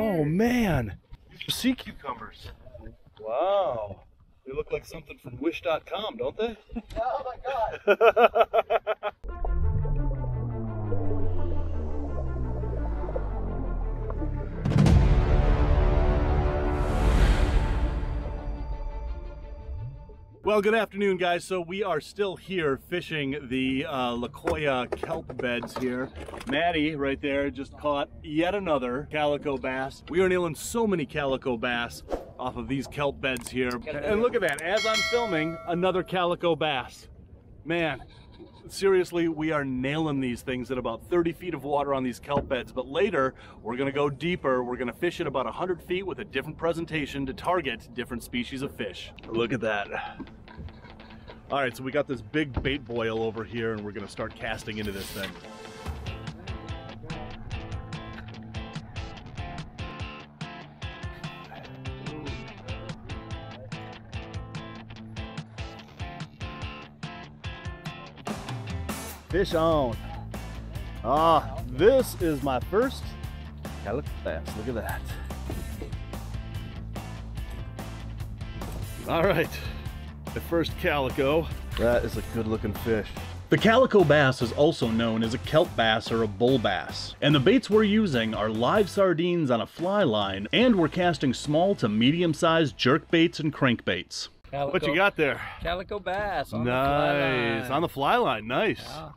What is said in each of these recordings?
Oh man, these are sea cucumbers. Wow, they look like something from Wish.com, don't they? Oh my god. Well, good afternoon, guys. So we are still here fishing the uh, La Jolla kelp beds here. Maddie, right there, just caught yet another calico bass. We are nailing so many calico bass off of these kelp beds here. And look at that, as I'm filming, another calico bass. Man, seriously, we are nailing these things at about 30 feet of water on these kelp beds. But later, we're gonna go deeper. We're gonna fish at about 100 feet with a different presentation to target different species of fish. Look at that. All right, so we got this big bait boil over here and we're gonna start casting into this thing. Fish on. Ah, this is my first calico bass. Look at that. All right, the first calico. That is a good looking fish. The calico bass is also known as a kelp bass or a bull bass. And the baits we're using are live sardines on a fly line, and we're casting small to medium sized jerk baits and crankbaits. Calico, What you got there? Calico bass on nice. the On the fly line, nice. Yeah.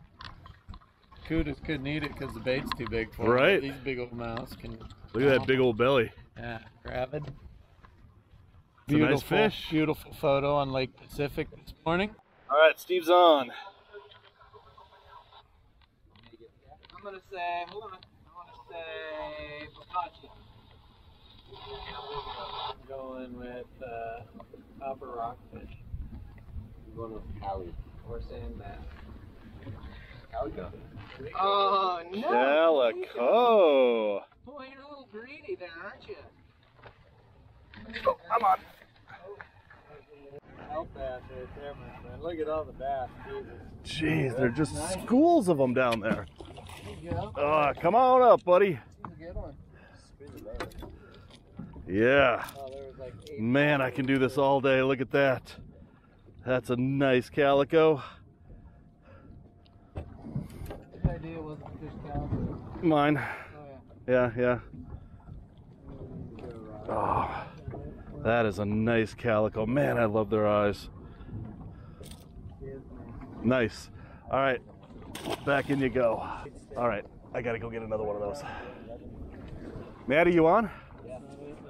Kudas couldn't eat it because the bait's too big for Right. it. These big old mouths can. Look at that big old belly. Yeah, grab it. It's a nice fish. Beautiful photo on Lake Pacific this morning. All right, Steve's on. I'm gonna say, hold on. I wanna say Bocaccio. I'm going with uh, copper rockfish. I'm going with Cali. Or sandbass. Calico. Oh no! Calico. Boy, you're a little greedy there, aren't you? Oh, I'm on. Kelp bass right there, my friend. Look at all the bass. Jesus. Jeez, there are just schools of them down there. There you go. Ah, come on up, buddy. That's a good one. Yeah. Oh, like. Man, I can do this all day. Look at that. That's a nice calico. What idea was the fish caliber? Mine. Oh yeah. Yeah, yeah. Oh, that is a nice calico. Man, I love their eyes. Nice. All right, back in you go. All right, I gotta go get another one of those. Maddie, you on?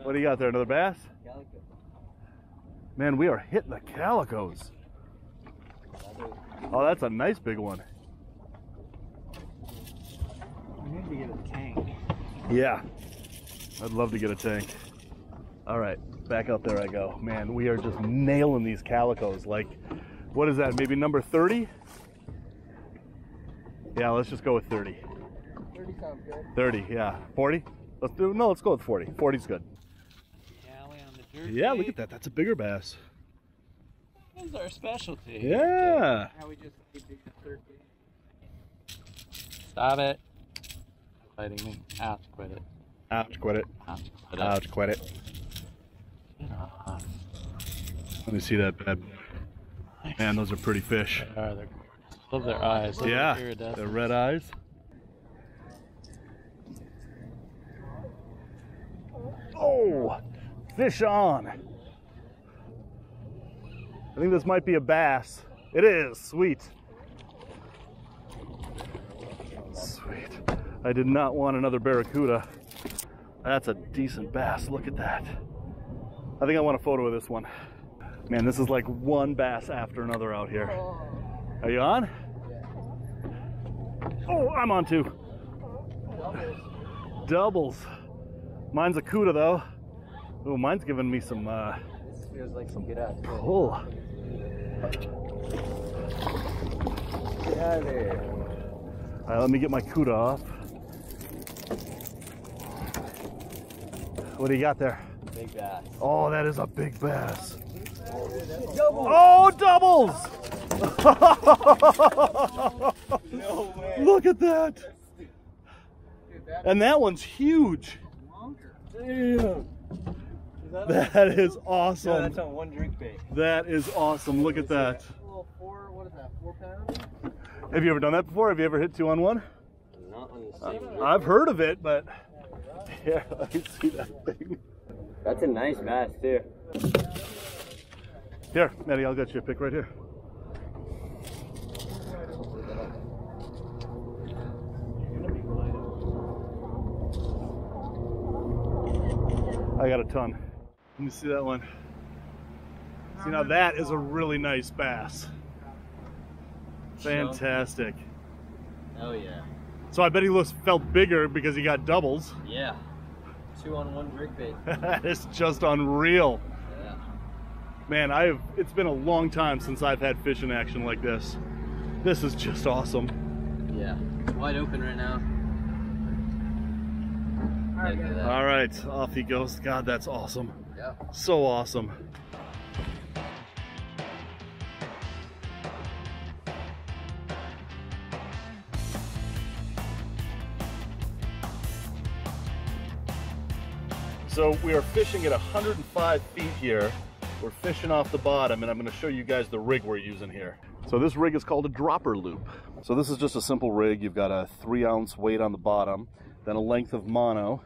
What do you got there? Another bass? Calico. Man, we are hitting the calicos. Oh, that's a nice big one. I need to get a tank. Yeah, I'd love to get a tank. All right, back out there I go. Man, we are just nailing these calicos. Like, what is that? Maybe number 30? Yeah, let's just go with 30. 30 sounds good. 30, yeah. 40? Let's do, no, let's go with 40. 40's good. Cali on the jerky. Yeah, look at that. That's a bigger bass. That's our specialty. Yeah. How we just need to get 30. Stop it. Fighting me. Ouch, quit it. Ouch, quit it. Ouch, quit it. Ouch, quit it. Let me see that bad boy. Man, those are pretty fish. They are, they're gorgeous. Love their eyes. Love Yeah, their iridescence. the red eyes. Oh, fish on. I think this might be a bass. It is, sweet. Sweet. I did not want another barracuda. That's a decent bass, look at that. I think I want a photo of this one. Man, this is like one bass after another out here. Are you on? Oh, I'm on too. Doubles. Mine's a CUDA though. Oh, mine's giving me some uh, This feels like some get out. pull. Get out of there. All right, let me get my CUDA off. What do you got there? Big bass. Oh, that is a big bass. Oh, doubles! No. Look at that. And that one's huge. Damn. That is Yeah, awesome. that's on one drink bait. That is awesome. Look at that. Four, what is that, four pounds? Have you ever done that before? Have you ever hit two on one? Not on the same uh, I've heard of it, but yeah, I can see that thing. That's a nice bass too. Here, Maddie, I'll get you a pick right here. I got a ton. Let me see that one. See now that is a really nice bass. Fantastic. Oh yeah. So I bet he looks felt bigger because he got doubles. Yeah. Two on one drink bait. that is just unreal. Yeah. Man, I've it's been a long time since I've had fish in action like this. This is just awesome. Yeah. It's wide open right now. Look at that. All right, off he goes. God, that's awesome. Yeah. So awesome. So we are fishing at 105 feet here. We're fishing off the bottom and I'm gonna show you guys the rig we're using here. So this rig is called a dropper loop. So this is just a simple rig. You've got a three ounce weight on the bottom, then a length of mono.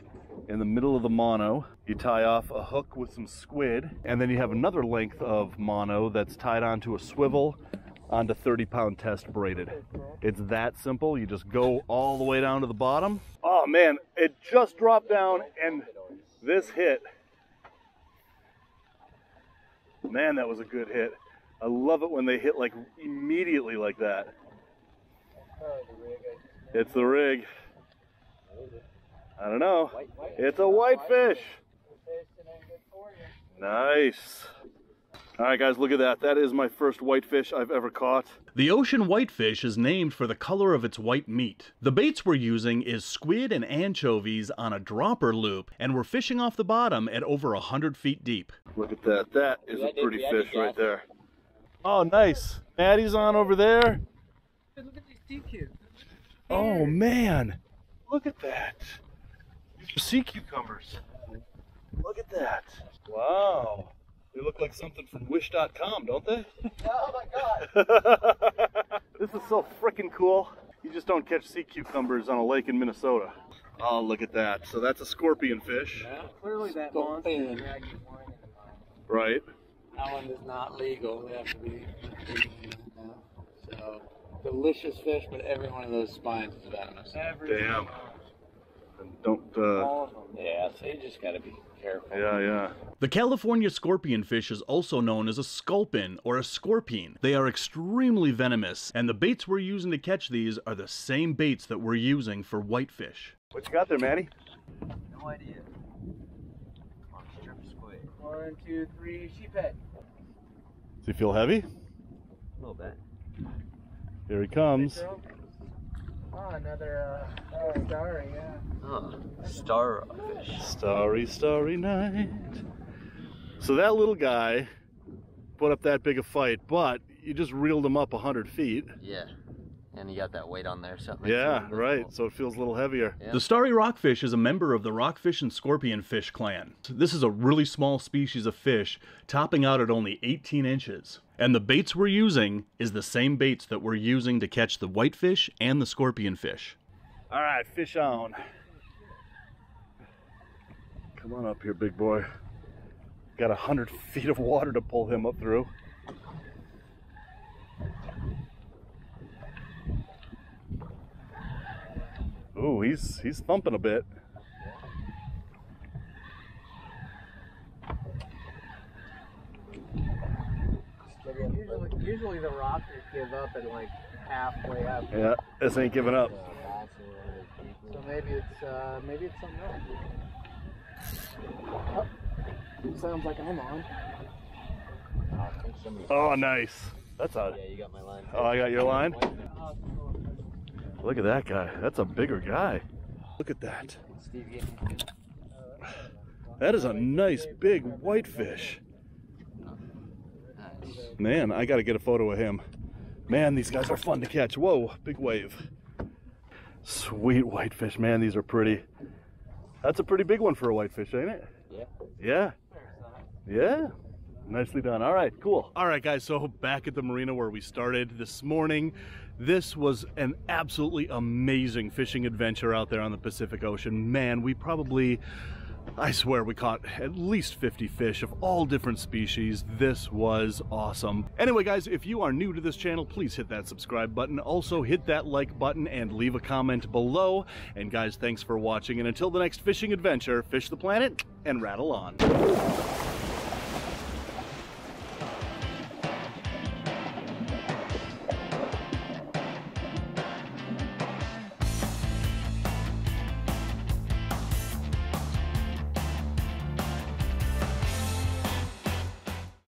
In the middle of the mono, you tie off a hook with some squid, and then you have another length of mono that's tied onto a swivel onto 30 pound test braided. It's that simple. You just go all the way down to the bottom. Oh man, it just dropped down and this hit. Man, that was a good hit. I love it when they hit like immediately like that. It's the rig. I don't know. It's a whitefish. Nice. All right, guys, look at that. That is my first whitefish I've ever caught. The ocean whitefish is named for the color of its white meat. The baits we're using is squid and anchovies on a dropper loop, and we're fishing off the bottom at over 100 feet deep. Look at that. That is a pretty fish right there. Oh, nice. Maddie's on over there. Look at these sea cubes. Oh, man. Look at that. These sea cucumbers. Look at that. Wow. They look like something from wish.com, don't they? Oh my god. this is so freaking cool. You just don't catch sea cucumbers on a lake in Minnesota. Oh, look at that. So that's a scorpion fish, Yeah, clearly that monster dragged his line into mine. right? That one is not legal. They have to be. So delicious fish, but every one of those spines is venomous. Every Damn. And don't, uh, all of them. Yeah, so you just gotta be careful. yeah, yeah. The California scorpionfish is also known as a sculpin or a scorpion. They are extremely venomous, and the baits we're using to catch these are the same baits that we're using for whitefish. What you got there, Maddie? No idea. Come on, strip squid. One, two, three, sheephead. Does he feel heavy? A little bit. Here he comes. Oh, another uh, oh, starry, yeah. Oh, starfish. Starry, starry night. So that little guy put up that big a fight, but you just reeled him up 100 feet. Yeah. And you got that weight on there, something. Yeah, right. So it feels a little heavier. Yeah. The starry rockfish is a member of the rockfish and scorpionfish clan. This is a really small species of fish, topping out at only 18 inches. And the baits we're using is the same baits that we're using to catch the whitefish and the scorpionfish. All right, fish on. Come on up here, big boy. Got a hundred feet of water to pull him up through. He's he's thumping a bit. Usually, usually the rockers give up at like halfway up. Yeah, this ain't giving up. So maybe it's uh, maybe it's something else. Oh, sounds like I'm on. Oh, nice. That's a. Yeah, you got my line. Oh, I got your line. Look at that guy. That's a bigger guy. Look at that. That is a nice big whitefish. Man, I got to get a photo of him. Man, these guys are fun to catch. Whoa, big wave. Sweet whitefish, man, these are pretty. That's a pretty big one for a whitefish, ain't it? Yeah. Yeah. Yeah. Nicely done. All right, cool. All right, guys, so back at the marina where we started this morning. This was an absolutely amazing fishing adventure out there on the Pacific Ocean. Man, we probably, I swear, we caught at least 50 fish of all different species. This was awesome. Anyway, guys, if you are new to this channel, please hit that subscribe button. Also, hit that like button and leave a comment below. And guys, thanks for watching. And until the next fishing adventure, fish the planet and rattle on.